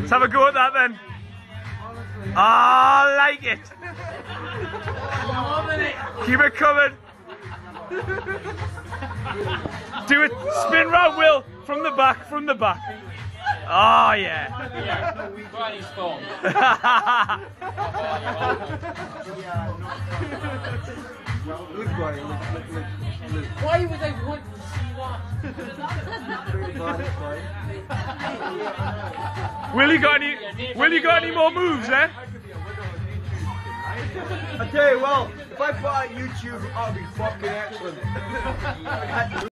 Let's have a go at that then. Oh, I like it. Keep it coming. Do it. Spin round, Will. From the back, from the back. Oh, yeah. Look, buddy, look, look, look, look. Why would I want to see that? Will you got any? Will you got any more moves, eh? I tell you, well, if I on YouTube, I'll be fucking excellent.